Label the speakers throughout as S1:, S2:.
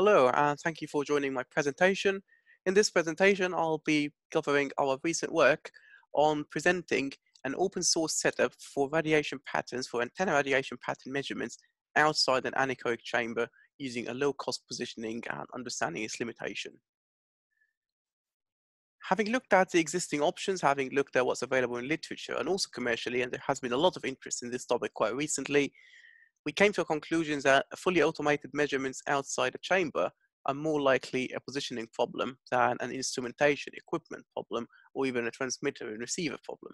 S1: Hello, and thank you for joining my presentation. In this presentation, I'll be covering our recent work on presenting an open source setup for radiation patterns for antenna radiation pattern measurements outside an anechoic chamber using a low cost positioning and understanding its limitation. Having looked at the existing options, having looked at what's available in literature and also commercially, and there has been a lot of interest in this topic quite recently, we came to a conclusion that fully automated measurements outside a chamber are more likely a positioning problem than an instrumentation equipment problem or even a transmitter and receiver problem.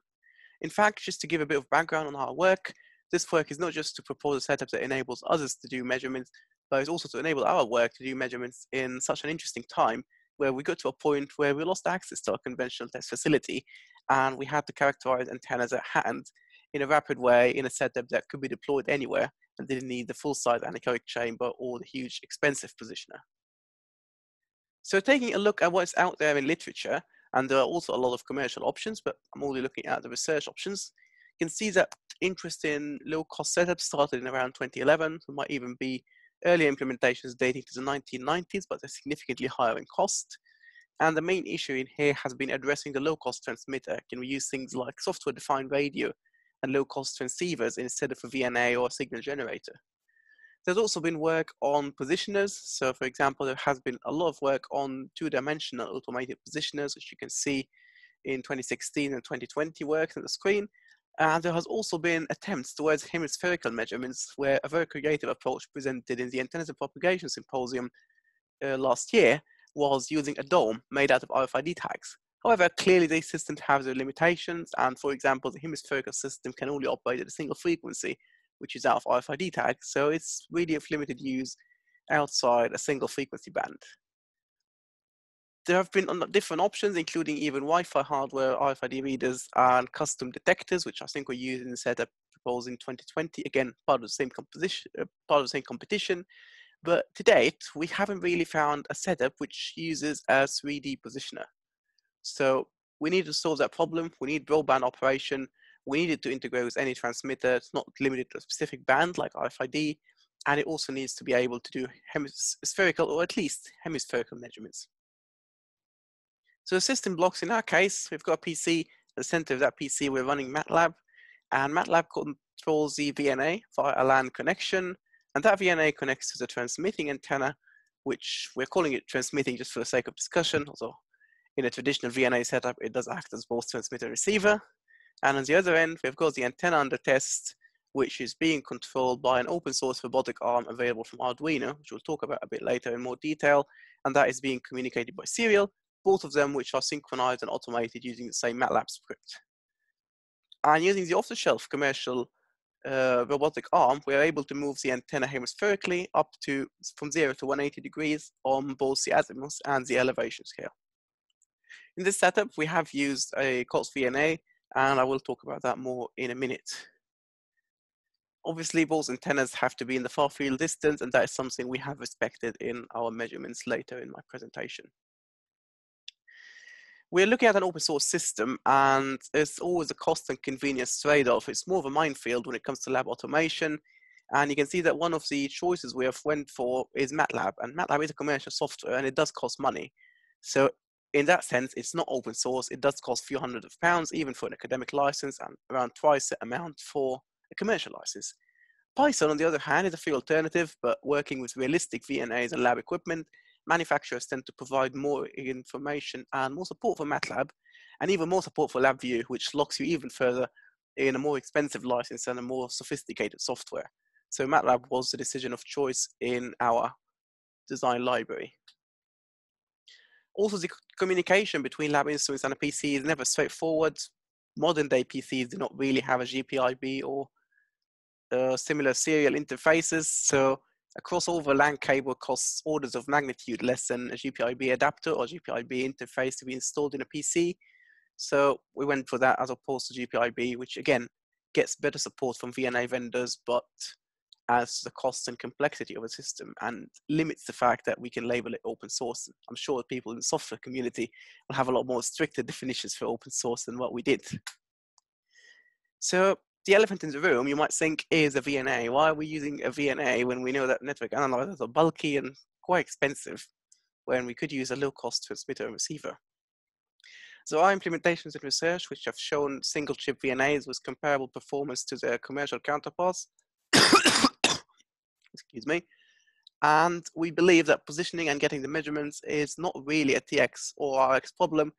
S1: In fact, just to give a bit of background on our work, this work is not just to propose a setup that enables others to do measurements, but it's also to enable our work to do measurements in such an interesting time where we got to a point where we lost access to our conventional test facility and we had to characterize antennas at hand in a rapid way in a setup that could be deployed anywhere and didn't need the full-size anechoic chamber or the huge expensive positioner. So taking a look at what's out there in literature, and there are also a lot of commercial options, but I'm only looking at the research options, you can see that interest in low-cost setups started in around 2011. There might even be earlier implementations dating to the 1990s, but they're significantly higher in cost. And the main issue in here has been addressing the low-cost transmitter. Can we use things like software-defined radio and low-cost transceivers instead of a VNA or a signal generator? There's also been work on positioners. So for example, there has been a lot of work on two-dimensional automated positioners, which you can see in 2016 and 2020 work on the screen. And there has also been attempts towards hemispherical measurements where a very creative approach presented in the Antennas and Propagation Symposium uh, last year was using a dome made out of RFID tags. However, clearly these systems have their limitations. And for example, the hemispherical system can only operate at a single frequency, which is out of RFID tags. So it's really of limited use outside a single frequency band. There have been different options, including even Wi-Fi hardware, RFID readers, and custom detectors, which I think were used in the setup proposed in 2020. Again, part of the same composition, uh, part of the same competition. But to date, we haven't really found a setup which uses a 3D positioner. So we need to solve that problem. We need broadband operation. We need it to integrate with any transmitter. It's not limited to a specific band like RFID. And it also needs to be able to do hemispherical or at least hemispherical measurements. So the system blocks in our case, we've got a PC, at the center of that PC we're running MATLAB, and MATLAB controls the VNA via a LAN connection, and that VNA connects to the transmitting antenna, which we're calling it transmitting just for the sake of discussion, although in a traditional VNA setup, it does act as both transmitter and receiver. And on the other end, we've got the antenna under test, which is being controlled by an open source robotic arm available from Arduino, which we'll talk about a bit later in more detail. And that is being communicated by serial both of them which are synchronized and automated using the same MATLAB script. And using the off-the-shelf commercial uh, robotic arm, we are able to move the antenna hemispherically up to from 0 to 180 degrees on both the azimuth and the elevation scale. In this setup, we have used a COTS VNA, and I will talk about that more in a minute. Obviously, both antennas have to be in the far field distance, and that is something we have respected in our measurements later in my presentation we're looking at an open source system and it's always a cost and convenience trade-off. It's more of a minefield when it comes to lab automation. And you can see that one of the choices we have went for is MATLAB. And MATLAB is a commercial software and it does cost money. So in that sense, it's not open source. It does cost a few hundred of pounds, even for an academic license, and around twice the amount for a commercial license. Python, on the other hand, is a free alternative, but working with realistic VNAs and lab equipment, manufacturers tend to provide more information and more support for MATLAB and even more support for LabVIEW, which locks you even further in a more expensive license and a more sophisticated software. So MATLAB was the decision of choice in our design library. Also, the communication between lab instruments and a PC is never straightforward. Modern day PCs do not really have a GPIB or uh, similar serial interfaces. So a crossover LAN cable costs orders of magnitude less than a GPIB adapter or GPIB interface to be installed in a PC. So we went for that as opposed to GPIB, which again gets better support from VNA vendors, but adds the cost and complexity of a system and limits the fact that we can label it open source. I'm sure people in the software community will have a lot more stricter definitions for open source than what we did. So the elephant in the room, you might think, is a VNA. Why are we using a VNA when we know that network analyzers are bulky and quite expensive when we could use a low cost transmitter and receiver. So our implementations in research which have shown single chip VNAs with comparable performance to their commercial counterparts. Excuse me. And we believe that positioning and getting the measurements is not really a TX or RX problem.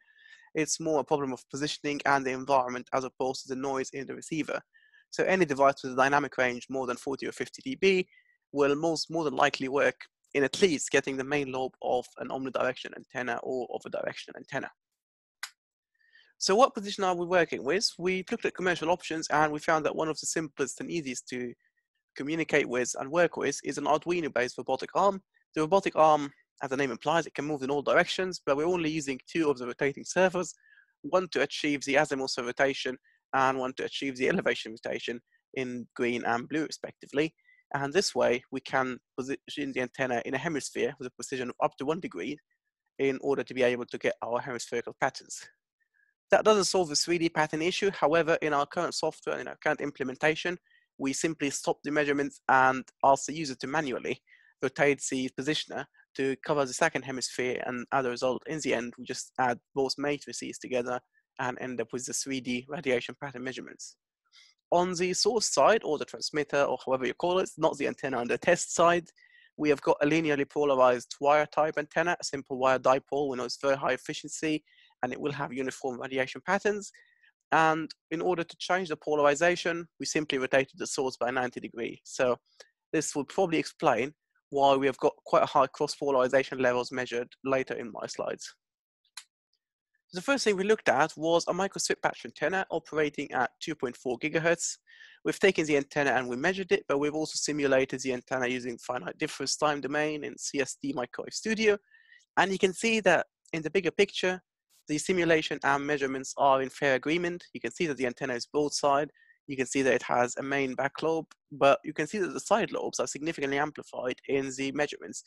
S1: It's more a problem of positioning and the environment as opposed to the noise in the receiver. So any device with a dynamic range more than 40 or 50 dB will most more than likely work in at least getting the main lobe of an omnidirectional antenna or of a directional antenna. So what position are we working with? We looked at commercial options and we found that one of the simplest and easiest to communicate with and work with is an Arduino-based robotic arm. The robotic arm, as the name implies, it can move in all directions, but we're only using two of the rotating servos, one to achieve the azimuth rotation and one to achieve the elevation rotation in green and blue respectively. And this way we can position the antenna in a hemisphere with a precision of up to one degree in order to be able to get our hemispherical patterns. That doesn't solve the 3D pattern issue. However, in our current software, in our current implementation, we simply stop the measurements and ask the user to manually rotate the positioner to cover the second hemisphere. And as a result, in the end, we just add both matrices together and end up with the 3D radiation pattern measurements. On the source side, or the transmitter, or however you call it, not the antenna on the test side, we have got a linearly polarized wire type antenna, a simple wire dipole. We know it's very high efficiency and it will have uniform radiation patterns. And in order to change the polarization, we simply rotated the source by 90 degrees. So this will probably explain why we have got quite a high cross polarization levels measured later in my slides. The first thing we looked at was a microstrip patch antenna operating at 2.4 gigahertz. We've taken the antenna and we measured it, but we've also simulated the antenna using finite difference time domain in CST Microwave Studio. And you can see that in the bigger picture, the simulation and measurements are in fair agreement. You can see that the antenna is broadside. You can see that it has a main back lobe, but you can see that the side lobes are significantly amplified in the measurements,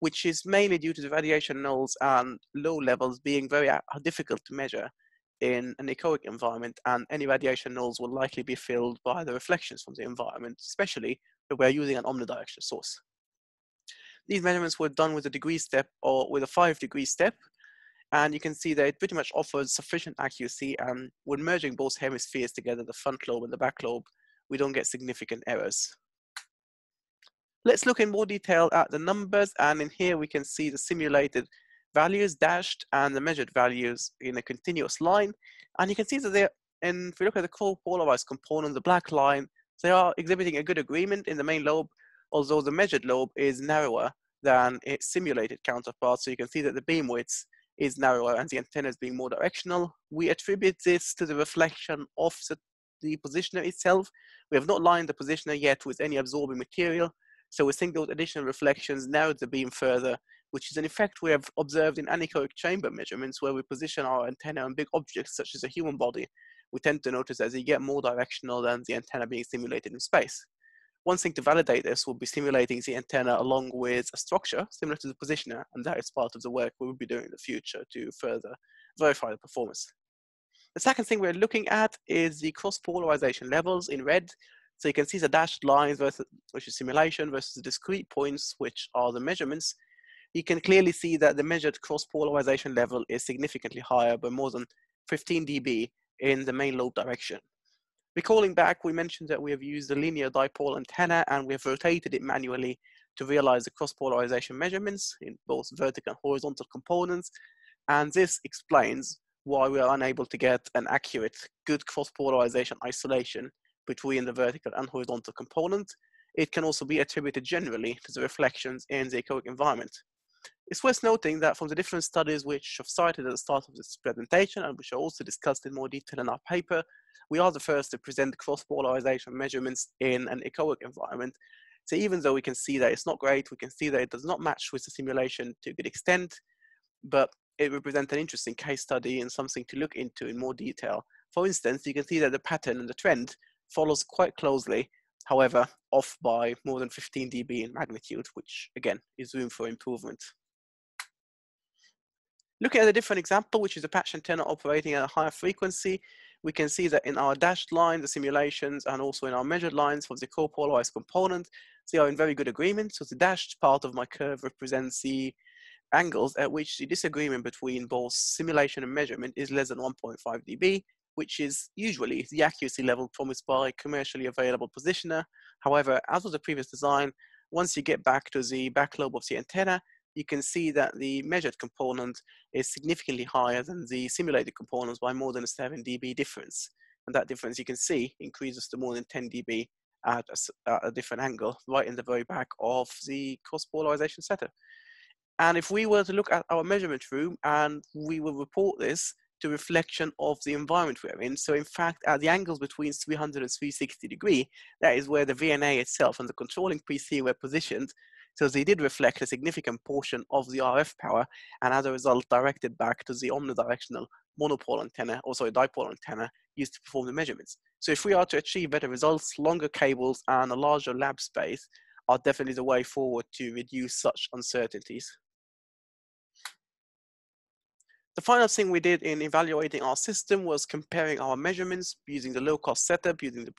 S1: which is mainly due to the radiation nulls and low levels being very uh, difficult to measure in an echoic environment, and any radiation nulls will likely be filled by the reflections from the environment, especially if we're using an omnidirectional source. These measurements were done with a degree step or with a five degree step, and you can see that it pretty much offers sufficient accuracy. And when merging both hemispheres together, the front lobe and the back lobe, we don't get significant errors. Let's look in more detail at the numbers. And in here, we can see the simulated values dashed and the measured values in a continuous line. And you can see that they're, and if we look at the co-polarized component, the black line, they are exhibiting a good agreement in the main lobe, although the measured lobe is narrower than its simulated counterpart. So you can see that the beam widths is narrower and uh, the antenna is being more directional. We attribute this to the reflection of the, the positioner itself. We have not lined the positioner yet with any absorbing material, so we think those additional reflections narrowed the beam further, which is an effect we have observed in anechoic chamber measurements where we position our antenna on big objects such as a human body. We tend to notice as they get more directional than the antenna being simulated in space. One thing to validate this will be simulating the antenna along with a structure similar to the positioner, and that is part of the work we will be doing in the future to further verify the performance. The second thing we're looking at is the cross-polarization levels in red. So you can see the dashed lines, versus, which is simulation, versus the discrete points, which are the measurements. You can clearly see that the measured cross-polarization level is significantly higher by more than 15 dB in the main lobe direction. Recalling back, we mentioned that we have used a linear dipole antenna and we have rotated it manually to realize the cross-polarization measurements in both vertical and horizontal components. And this explains why we are unable to get an accurate, good cross-polarization isolation between the vertical and horizontal component. It can also be attributed generally to the reflections in the echoic environment. It's worth noting that from the different studies which have cited at the start of this presentation and which are also discussed in more detail in our paper, we are the first to present cross-polarization measurements in an echoic environment. So even though we can see that it's not great, we can see that it does not match with the simulation to a good extent, but it represents an interesting case study and something to look into in more detail. For instance, you can see that the pattern and the trend follows quite closely, however, off by more than 15 dB in magnitude, which again is room for improvement. Looking at a different example, which is a patch antenna operating at a higher frequency, we can see that in our dashed line, the simulations, and also in our measured lines for the co-polarized component, they are in very good agreement. So the dashed part of my curve represents the angles at which the disagreement between both simulation and measurement is less than 1.5 dB, which is usually the accuracy level promised by a commercially available positioner. However, as with the previous design, once you get back to the back lobe of the antenna, you can see that the measured component is significantly higher than the simulated components by more than a 7 dB difference. And that difference you can see increases to more than 10 dB at a, at a different angle, right in the very back of the cross polarization setup. And if we were to look at our measurement room and we will report this to reflection of the environment we're in. So in fact, at the angles between 300 and 360 degree, that is where the VNA itself and the controlling PC were positioned. So they did reflect a significant portion of the RF power and as a result directed back to the omnidirectional monopole antenna, also a dipole antenna used to perform the measurements. So if we are to achieve better results, longer cables and a larger lab space are definitely the way forward to reduce such uncertainties. The final thing we did in evaluating our system was comparing our measurements using the low-cost setup, using the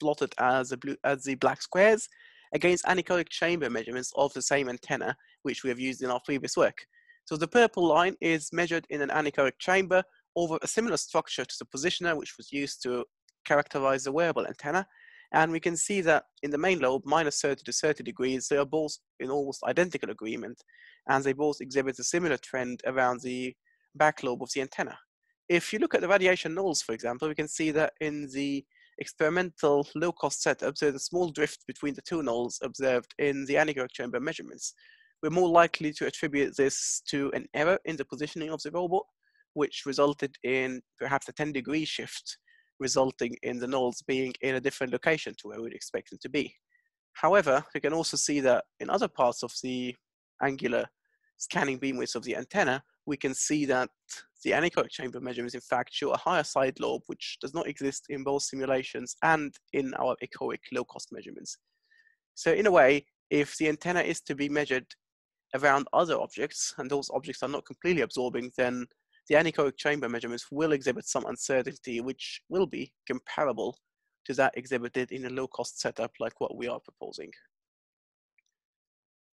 S1: plotted as, blue, as the black squares, against anechoic chamber measurements of the same antenna, which we have used in our previous work. So the purple line is measured in an anechoic chamber over a similar structure to the positioner, which was used to characterize the wearable antenna. And we can see that in the main lobe, minus 30 to 30 degrees, they are both in almost identical agreement, and they both exhibit a similar trend around the back lobe of the antenna. If you look at the radiation nulls, for example, we can see that in the experimental low-cost setup, there's a small drift between the two nulls observed in the anechoic chamber measurements. We're more likely to attribute this to an error in the positioning of the robot, which resulted in perhaps a 10 degree shift, resulting in the nulls being in a different location to where we'd expect them to be. However, we can also see that in other parts of the angular scanning beam width of the antenna, we can see that the anechoic chamber measurements in fact show a higher side lobe, which does not exist in both simulations and in our echoic low cost measurements. So in a way, if the antenna is to be measured around other objects, and those objects are not completely absorbing, then the anechoic chamber measurements will exhibit some uncertainty, which will be comparable to that exhibited in a low cost setup like what we are proposing.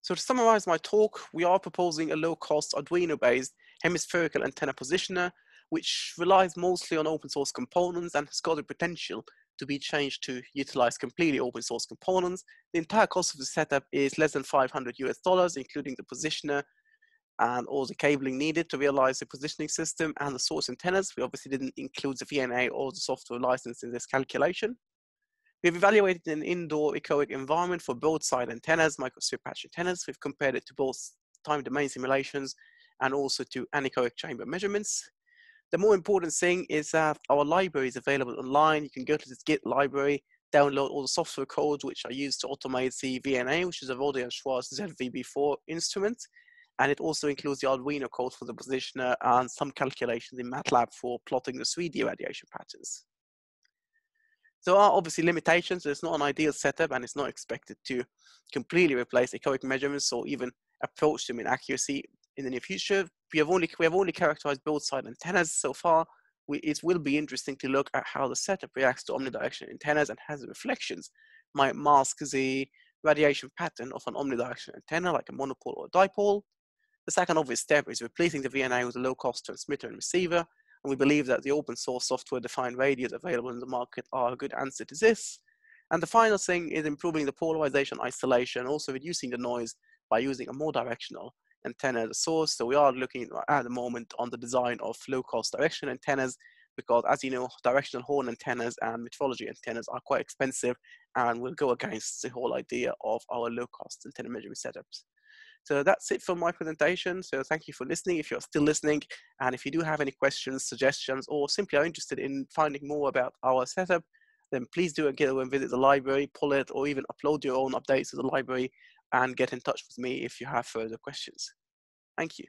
S1: So to summarize my talk, we are proposing a low-cost Arduino-based hemispherical antenna positioner, which relies mostly on open source components and has got the potential to be changed to utilize completely open source components. The entire cost of the setup is less than 500 US dollars, including the positioner and all the cabling needed to realize the positioning system and the source antennas. We obviously didn't include the VNA or the software license in this calculation. We've evaluated an indoor echoic environment for broadside antennas, microstrip patch antennas. We've compared it to both time domain simulations and also to anechoic chamber measurements. The more important thing is that our library is available online. You can go to this Git library, download all the software codes which are used to automate the VNA, which is a Rohde & Schwarz ZVB4 instrument. And it also includes the Arduino code for the positioner and some calculations in MATLAB for plotting the 3D radiation patterns. There are obviously limitations. It's not an ideal setup and it's not expected to completely replace echoic measurements or even approach them in accuracy in the near future. We have only, we have only characterized broadside antennas so far. We, it will be interesting to look at how the setup reacts to omnidirectional antennas and the reflections might mask the radiation pattern of an omnidirectional antenna like a monopole or a dipole. The second obvious step is replacing the VNA with a low-cost transmitter and receiver and we believe that the open source software defined radios available in the market are a good answer to this. And the final thing is improving the polarization isolation, also reducing the noise by using a more directional antenna as a source. So we are looking at the moment on the design of low cost directional antennas because as you know, directional horn antennas and metrology antennas are quite expensive and will go against the whole idea of our low cost antenna measurement setups. So that's it for my presentation. So thank you for listening if you're still listening. And if you do have any questions, suggestions, or simply are interested in finding more about our setup, then please do get and visit the library, pull it, or even upload your own updates to the library and get in touch with me if you have further questions. Thank you.